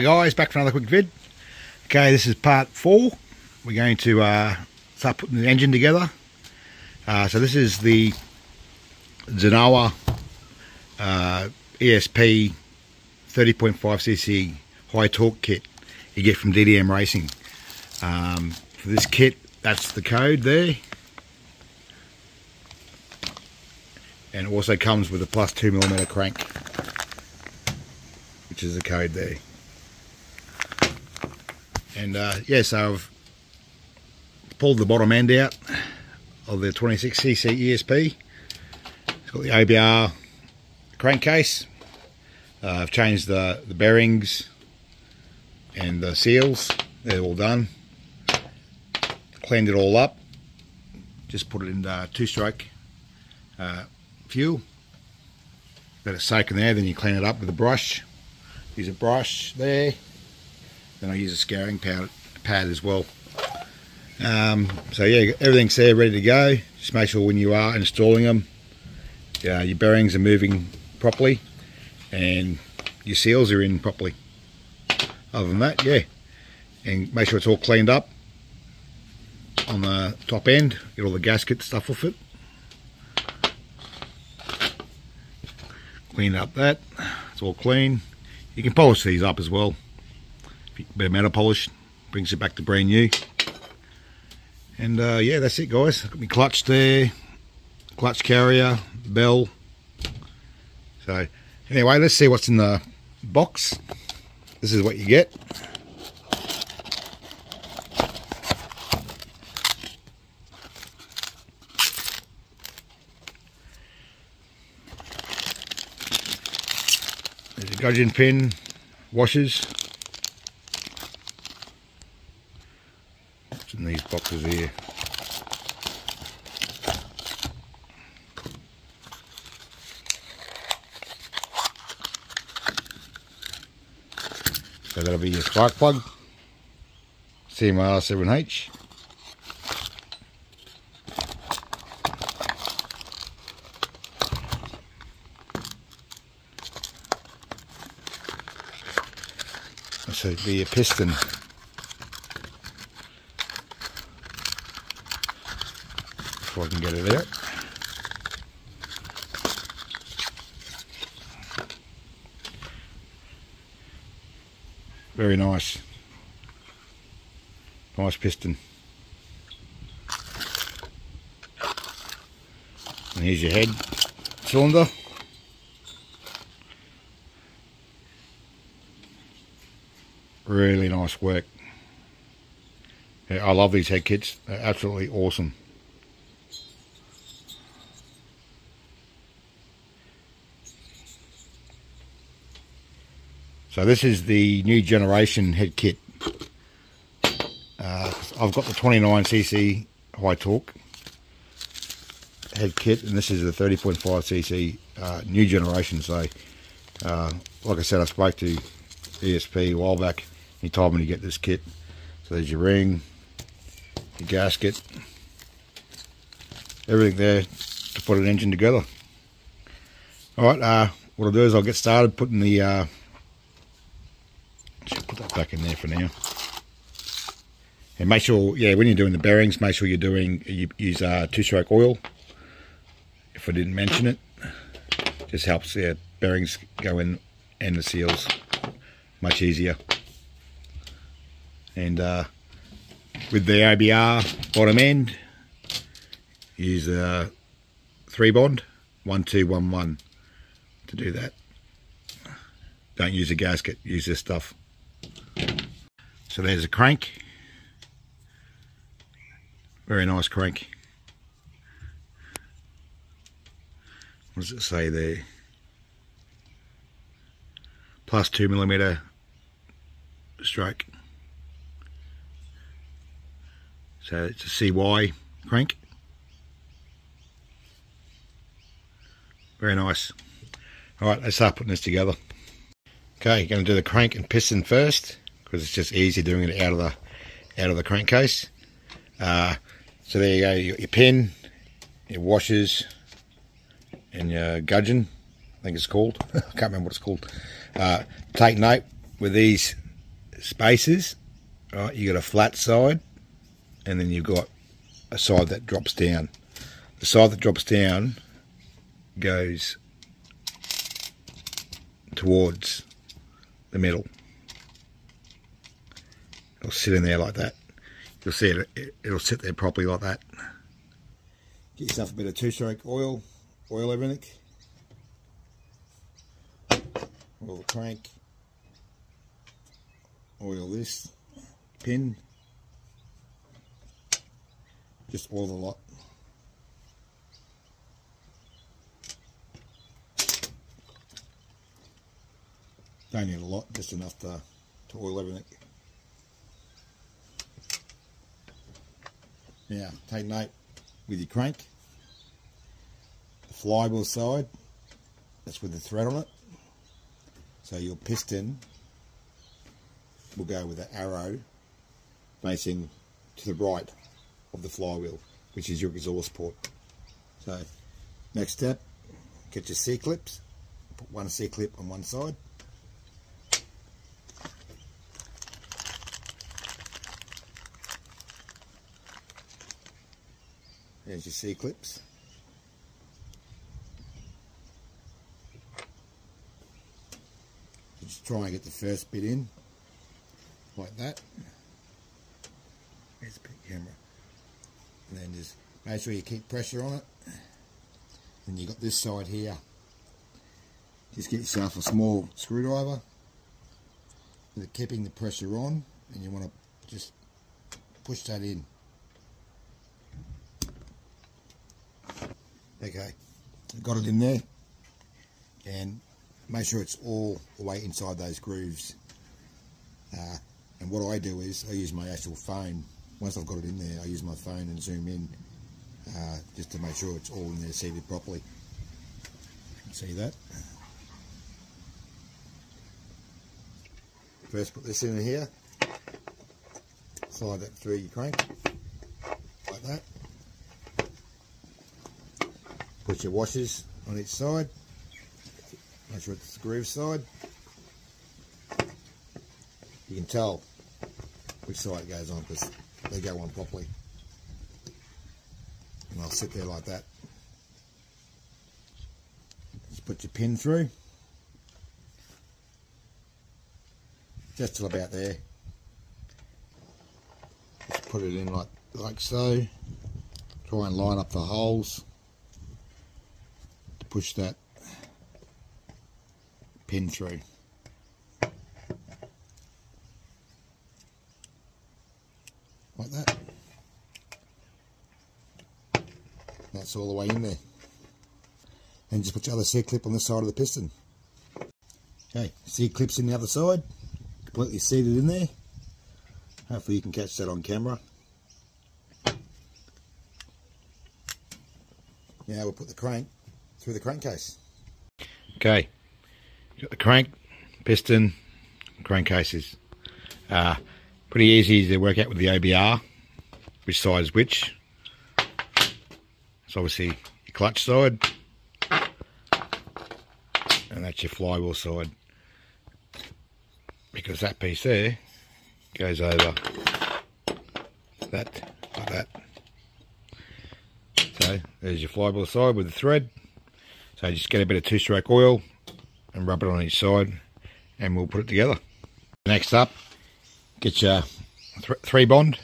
Hi guys, back for another quick vid. Okay, this is part four. We're going to uh, start putting the engine together. Uh, so this is the Zenoah uh, ESP 30.5cc high torque kit you get from DDM Racing. Um, for this kit, that's the code there. And it also comes with a plus two millimeter crank, which is the code there and uh, yeah so I've pulled the bottom end out of the 26cc ESP it's got the OBR crankcase. Uh, I've changed the, the bearings and the seals. They're all done. Cleaned it all up. Just put it in uh, two stroke uh, fuel. Let it soak in there then you clean it up with a brush. Use a brush there then I use a scouring pad, pad as well. Um, so yeah, everything's there ready to go. Just make sure when you are installing them, yeah, your bearings are moving properly and your seals are in properly. Other than that, yeah. And make sure it's all cleaned up on the top end. Get all the gasket stuff off it. Clean up that. It's all clean. You can polish these up as well bit of metal polish brings it back to brand new. And uh, yeah that's it guys. Got my clutch there clutch carrier bell. So anyway let's see what's in the box. This is what you get. There's a gudgeon pin, washers, in these boxes here. So that'll be your spark plug, CMR 7H. So it'll be a piston Very nice. Nice piston. And here's your head cylinder. Really nice work. Yeah, I love these head kits. They're absolutely awesome. So this is the new generation head kit. Uh, I've got the 29cc high torque head kit and this is the 30.5cc uh, new generation. So uh, like I said, I spoke to ESP a while back. He told me to get this kit. So there's your ring, your gasket, everything there to put an engine together. Alright, uh, what I'll do is I'll get started putting the uh, in there for now. And make sure, yeah, when you're doing the bearings, make sure you're doing, you use uh, two-stroke oil. If I didn't mention it, just helps the yeah, bearings go in and the seals much easier. And uh, with the OBR bottom end, use a three bond, one two one one to do that. Don't use a gasket, use this stuff. So there's a crank. Very nice crank. What does it say there? Plus two millimeter stroke. So it's a CY crank. Very nice. Alright, let's start putting this together. Okay, going to do the crank and piston first because it's just easy doing it out of the out of the crankcase. Uh, so there you go, you your pin, your washers, and your gudgeon, I think it's called. I can't remember what it's called. Uh, take note with these spaces, right, you got a flat side and then you've got a side that drops down. The side that drops down goes towards the middle. It'll sit in there like that. You'll see it, it'll sit there properly like that. Get yourself a bit of two-stroke oil, oil everything. Oil the crank. Oil this pin. Just oil the lot. Don't need a lot, just enough to, to oil everything. Now, take note with your crank. The flywheel side, that's with the thread on it. So your piston will go with an arrow facing to the right of the flywheel, which is your exhaust port. So, next step, get your C-clips, put one C-clip on one side. There's your C-clips. Just try and get the first bit in, like that. There's a big camera. And then just make sure you keep pressure on it. And you've got this side here. Just get yourself a small screwdriver keeping the pressure on and you want to just push that in. Okay, got it in there and make sure it's all the way inside those grooves. Uh, and what I do is I use my actual phone. Once I've got it in there, I use my phone and zoom in uh, just to make sure it's all in there seated properly. See that? First put this in here, slide that through your crank, like that. Put your washers on each side. Make sure it's the groove side. You can tell which side it goes on because they go on properly. And I'll sit there like that. Just put your pin through. Just till about there. Just put it in like, like so. Try and line up the holes push that pin through. Like that. That's all the way in there. And just put your other C-clip on the side of the piston. Okay, C-clips in the other side. Completely seated in there. Hopefully you can catch that on camera. Now we'll put the crank through the crankcase. Okay, got the crank, piston, crankcases. Uh, pretty easy to work out with the OBR, which side is which. It's obviously your clutch side, and that's your flywheel side. Because that piece there goes over that, like that. So there's your flywheel side with the thread. So just get a bit of two-stroke oil and rub it on each side and we'll put it together. Next up, get your th three bond,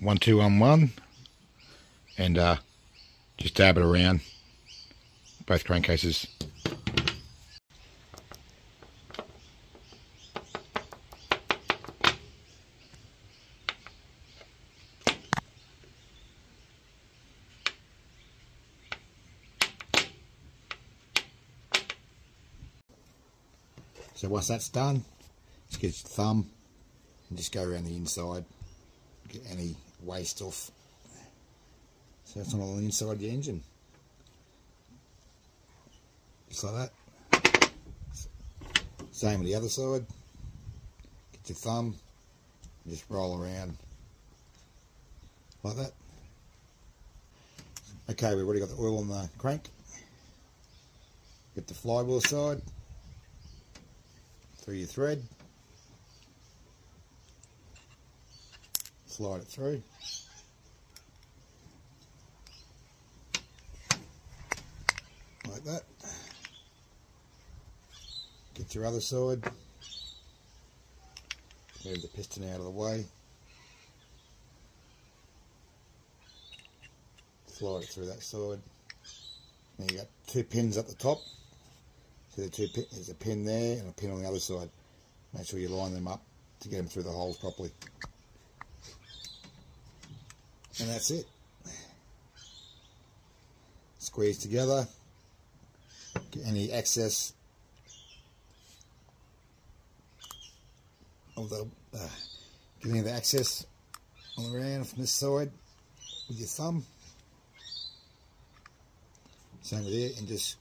one, two, one, one, and uh, just dab it around both crankcases. Once that's done, just get your thumb and just go around the inside, get any waste off. So not on the inside of the engine. Just like that. Same on the other side. Get your thumb, just roll around like that. Okay, we've already got the oil on the crank. Get the flywheel side through your thread, slide it through. Like that. Get your other side. Move the piston out of the way. Slide it through that side. Now you got two pins at the top. So two pin, there's a pin there and a pin on the other side. Make sure you line them up to get them through the holes properly. And that's it. Squeeze together. Get any excess of the uh, get any of the excess on the round from this side with your thumb. Same with here, and just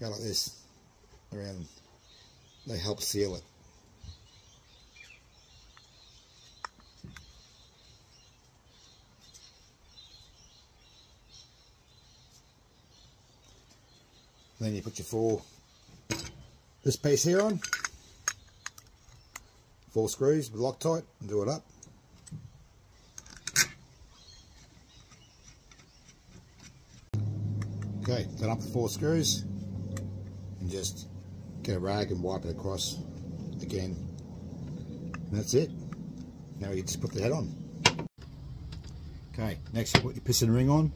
go like this around. They help seal it. Then you put your four, this piece here on, four screws with Loctite and do it up. Okay, done up the four screws and just get a rag and wipe it across again. And that's it. Now you just put the head on. Okay, next you put your piston ring on.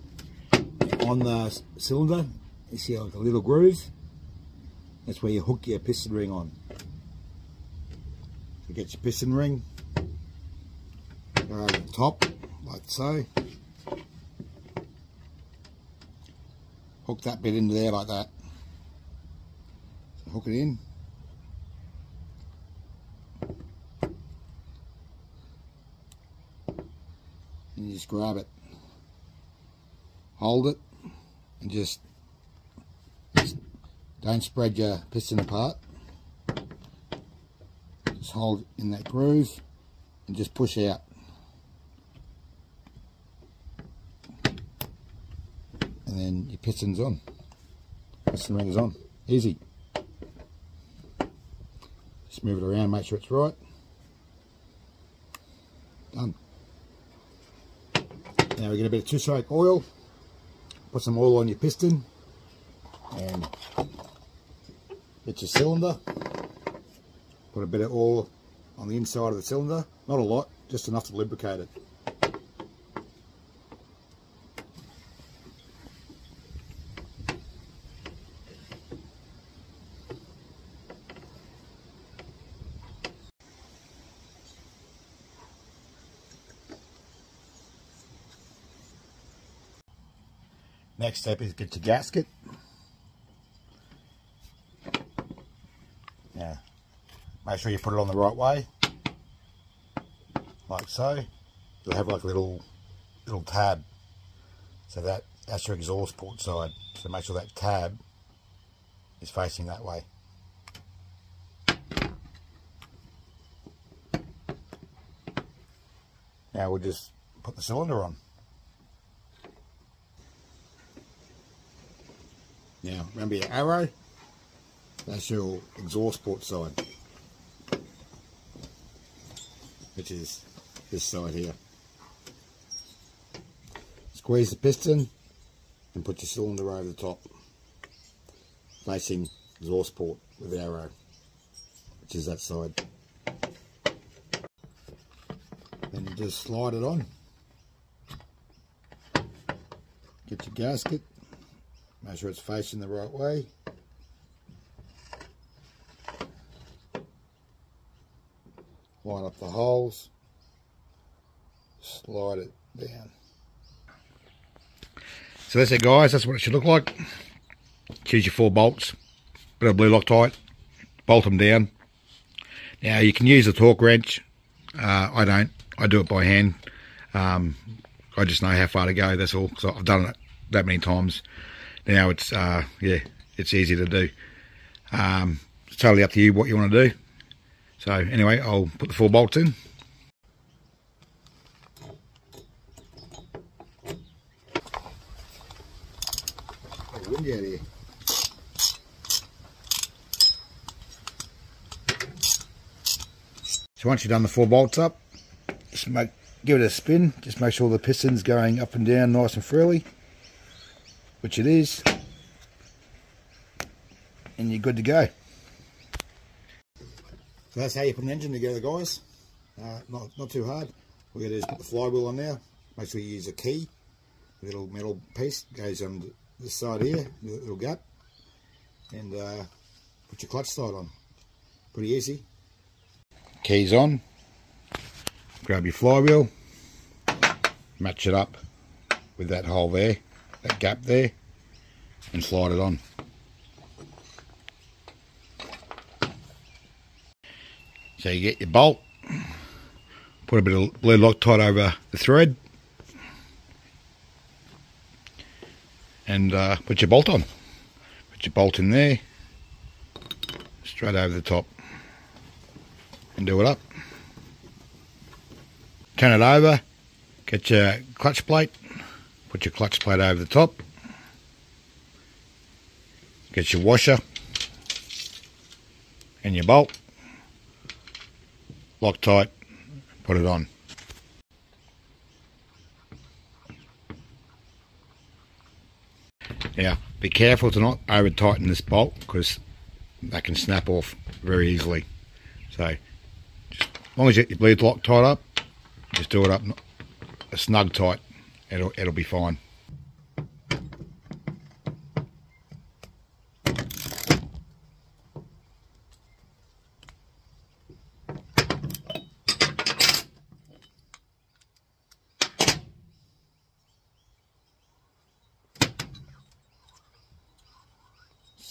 On the cylinder, you see like a little groove. That's where you hook your piston ring on. Get your piston ring, go over the top, like so. Hook that bit into there like that. Hook it in. And you just grab it. Hold it and just don't spread your piston apart. Just hold in that groove and just push out. And then your piston's on. Piston ring is on. Easy. Just move it around, make sure it's right. Done. Now we get a bit of two-stroke oil. Put some oil on your piston and get your cylinder. Put a bit of oil on the inside of the cylinder. Not a lot, just enough to lubricate it. Next step is get your gasket. Now, make sure you put it on the right way, like so. You'll have like a little, little tab. So that that's your exhaust port side. So make sure that tab is facing that way. Now we'll just put the cylinder on. Now, remember your arrow? That's your exhaust port side. Which is this side here. Squeeze the piston and put your cylinder over the top. Facing exhaust port with the arrow. Which is that side. Then you just slide it on. Get your gasket Make sure it's facing the right way. Line up the holes. Slide it down. So that's it guys, that's what it should look like. Choose your four bolts, bit of blue Loctite, bolt them down. Now you can use a torque wrench, uh, I don't, I do it by hand. Um, I just know how far to go, that's all, because I've done it that many times now it's uh, yeah it's easy to do. Um, it's totally up to you what you want to do. So anyway I'll put the four bolts in. Windy out here. So once you've done the four bolts up, just make, give it a spin. Just make sure the piston's going up and down nice and freely, which it is. And you're good to go. So that's how you put an engine together, guys. Uh, not, not too hard. All you do is put the flywheel on there. Make sure you use a key. A little metal piece goes on this side here, little gap. And uh, put your clutch side on. Pretty easy. Keys on. Grab your flywheel. Match it up with that hole there, that gap there. And slide it on. So you get your bolt, put a bit of blue Loctite over the thread, and uh, put your bolt on. Put your bolt in there, straight over the top, and do it up. Turn it over, get your clutch plate, put your clutch plate over the top, get your washer and your bolt Loctite, put it on. Now, be careful to not over tighten this bolt because that can snap off very easily. So, just, as long as you get your bleed Loctite up, just do it up snug tight. It'll it'll be fine.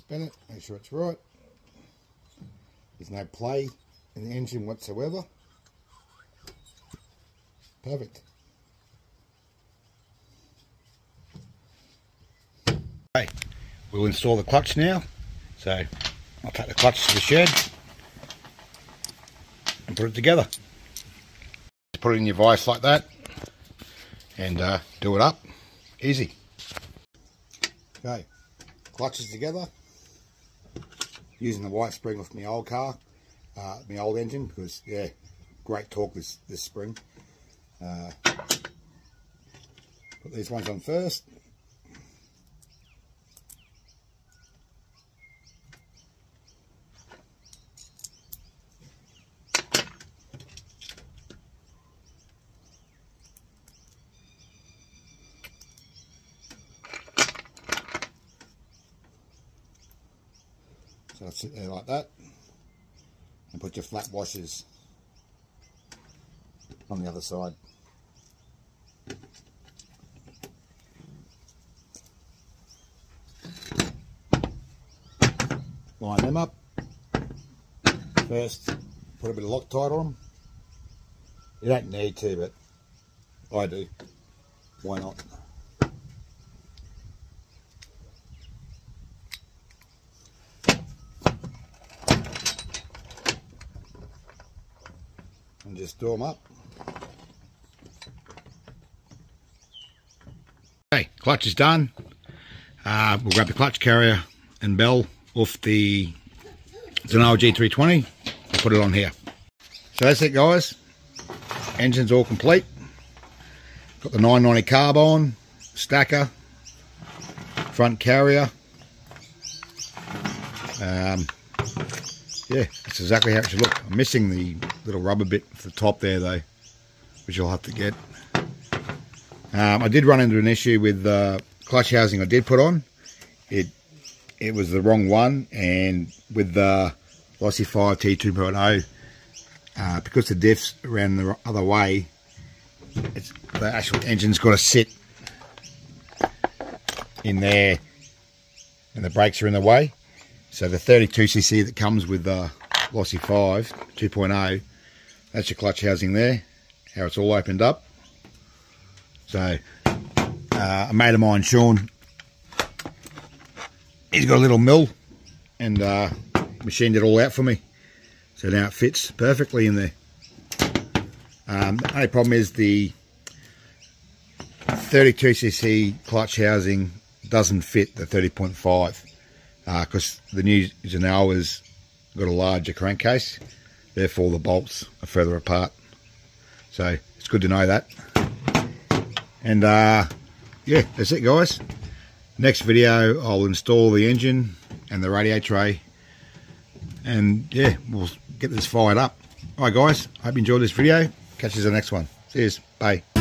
spin it, make sure it's right. There's no play in the engine whatsoever. Perfect. Okay, we'll install the clutch now. So I'll take the clutch to the shed and put it together. Put it in your vise like that and uh, do it up. Easy. Okay, clutches together using the white spring off my old car, uh, my old engine, because, yeah, great torque this, this spring. Uh, put these ones on first. I'll sit there uh, like that and put your flat washers on the other side. Line them up. First, put a bit of Loctite on them. You don't need to, but I do. Why not? Just do them up. Okay, clutch is done. Uh, we'll grab the clutch carrier and bell off the Zenoah G320 and put it on here. So that's it guys. Engine's all complete. Got the 990 carb on, stacker, front carrier. Um, yeah, that's exactly how it should look. I'm missing the little rubber bit for the top there though, which I'll have to get. Um, I did run into an issue with uh, clutch housing I did put on. It it was the wrong one, and with the Losi 5 T2.0, uh, because the diffs ran the other way, it's, the actual engine's got to sit in there, and the brakes are in the way. So the 32cc that comes with the Losi 5 2.0, that's your clutch housing there, how it's all opened up. So uh, a mate of mine, Sean, he's got a little mill and uh, machined it all out for me. So now it fits perfectly in there. Um, the only problem is the 32cc clutch housing doesn't fit the 30.5 because uh, the new Zenoah's got a larger crankcase. Therefore the bolts are further apart. So it's good to know that. And uh, yeah, that's it guys. Next video I'll install the engine and the radio tray and yeah, we'll get this fired up. Alright guys, hope you enjoyed this video. Catch you in the next one. Cheers. Bye.